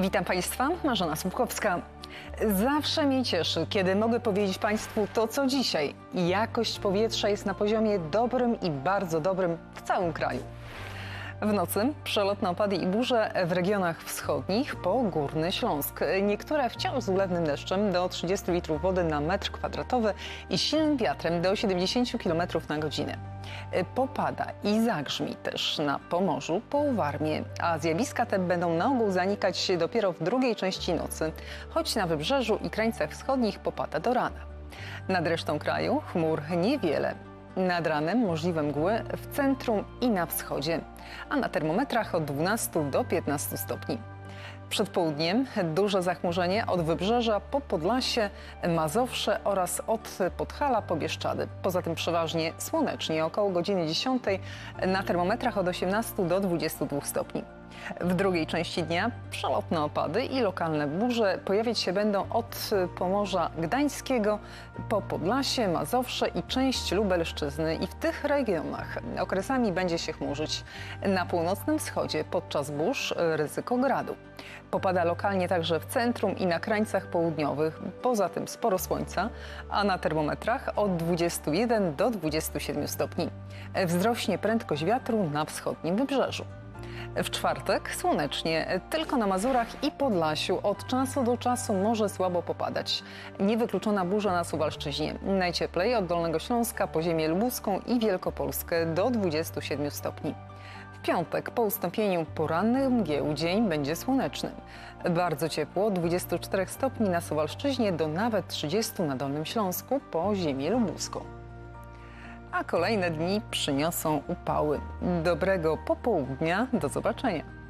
Witam Państwa, Marzena Słupkowska. Zawsze mnie cieszy, kiedy mogę powiedzieć Państwu to, co dzisiaj. Jakość powietrza jest na poziomie dobrym i bardzo dobrym w całym kraju. W nocy przelotne opady i burze w regionach wschodnich po Górny Śląsk. Niektóre wciąż z ulewnym deszczem do 30 litrów wody na metr kwadratowy i silnym wiatrem do 70 km na godzinę. Popada i zagrzmi też na Pomorzu, po Uwarmie, a zjawiska te będą na ogół zanikać dopiero w drugiej części nocy, choć na wybrzeżu i krańcach wschodnich popada do rana. Nad resztą kraju chmur niewiele. Nad ranem możliwe mgły w centrum i na wschodzie, a na termometrach od 12 do 15 stopni. Przed południem duże zachmurzenie od wybrzeża po Podlasie, Mazowsze oraz od Podhala po Bieszczady. Poza tym przeważnie słonecznie, około godziny 10 na termometrach od 18 do 22 stopni. W drugiej części dnia przelotne opady i lokalne burze pojawiać się będą od Pomorza Gdańskiego po Podlasie, Mazowsze i część Lubelszczyzny i w tych regionach okresami będzie się chmurzyć. Na północnym wschodzie podczas burz ryzyko gradu. Popada lokalnie także w centrum i na krańcach południowych. Poza tym sporo słońca, a na termometrach od 21 do 27 stopni. Wzrośnie prędkość wiatru na wschodnim wybrzeżu. W czwartek słonecznie, tylko na Mazurach i Podlasiu od czasu do czasu może słabo popadać. Niewykluczona burza na Suwalszczyźnie. Najcieplej od Dolnego Śląska po ziemię lubuską i Wielkopolskę do 27 stopni. W piątek po ustąpieniu porannych mgieł dzień będzie słoneczny. Bardzo ciepło, 24 stopni na Suwalszczyźnie do nawet 30 na Dolnym Śląsku po ziemię lubuską a kolejne dni przyniosą upały. Dobrego popołudnia, do zobaczenia.